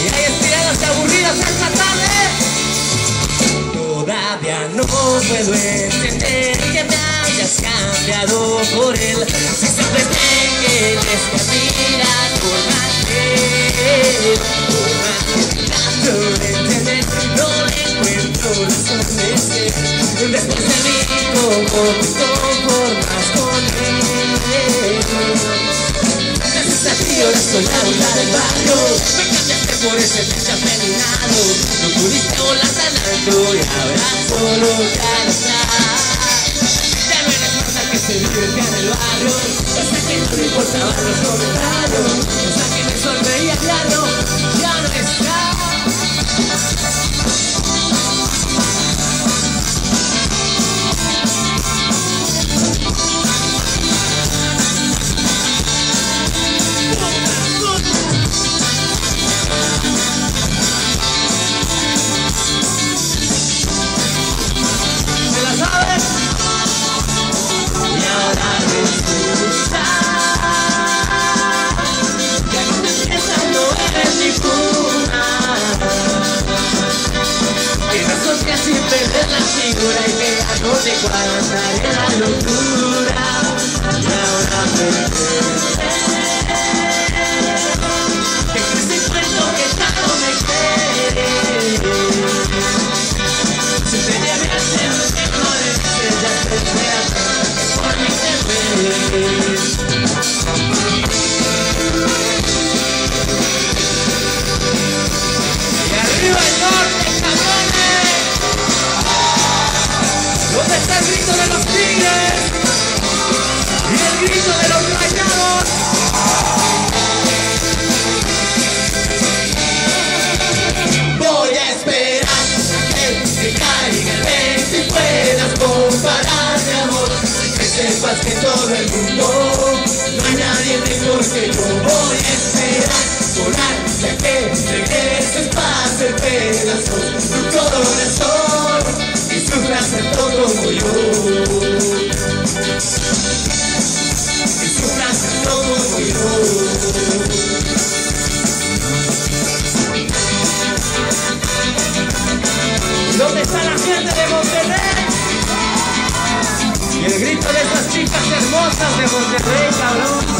Y hay estiradas aburridas esta tarde. Todavía no puedo entender cambiado por él. Si siempre te quieres caminar por más que, por más que trato de entender, no le encuentro razón de ser. Después de mí, como conformas con él. Gracias a ti ahora soy la onda del barrio Me cambiaste por ese pecho afeminado No pudiste volar tan alto y ahora solo ya se divertía en el barrio. Esa que no le importaban los comentarios figura y no te cuadra en la locura grito de los rayados. Voy a esperar que se caiga el mes y puedas comparar mi amor. Que sepas que todo el mundo no hay nadie mejor que yo. Voy a esperar volar ya que regreses para hacer pedazos tu corazón y sufras tanto como. ¿Dónde está la gente de Monterrey? Y el grito de estas chicas hermosas de Monterrey, cabrón.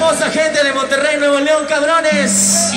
hermosa gente de Monterrey, Nuevo León, cabrones?